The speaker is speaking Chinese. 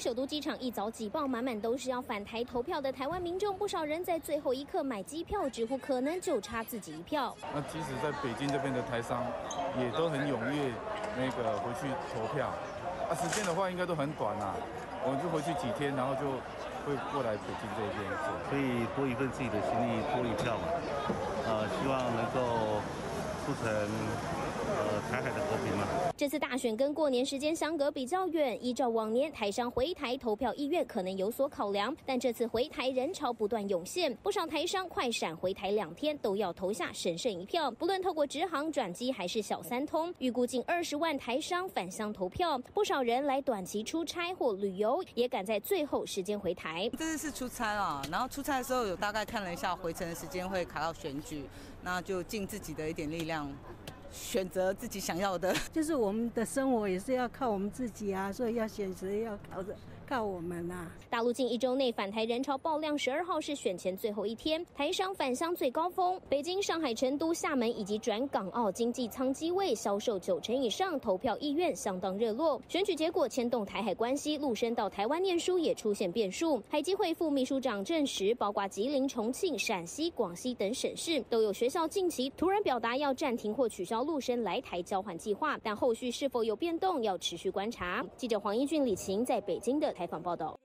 首都机场一早挤爆，满满都是要返台投票的台湾民众，不少人在最后一刻买机票，几乎可能就差自己一票。那即使在北京这边的台商，也都很踊跃那个回去投票。啊，时间的话应该都很短呐，我们就回去几天，然后就会过来北京这边，可以多一份自己的心意，多一票嘛。呃，希望能够促成。呃，台海的和平嘛。这次大选跟过年时间相隔比较远，依照往年台商回台投票意愿可能有所考量，但这次回台人潮不断涌现，不少台商快闪回台两天都要投下神圣一票。不论透过直航转机还是小三通，预估近二十万台商返乡投票，不少人来短期出差或旅游，也赶在最后时间回台。这次是出差啊，然后出差的时候有大概看了一下回程的时间会卡到选举，那就尽自己的一点力量。选择自己想要的，就是我们的生活也是要靠我们自己啊，所以要选择要靠着。靠我们呐！大陆近一周内返台人潮爆量，十二号是选前最后一天，台商返乡最高峰。北京、上海、成都、厦门以及转港澳经济舱机位销售九成以上，投票意愿相当热络。选举结果牵动台海关系，陆生到台湾念书也出现变数。海基会副秘书长证实，包括吉林、重庆、陕西、广西等省市都有学校近期突然表达要暂停或取消陆生来台交换计划，但后续是否有变动要持续观察。记者黄一俊、李晴在北京的。采访报道。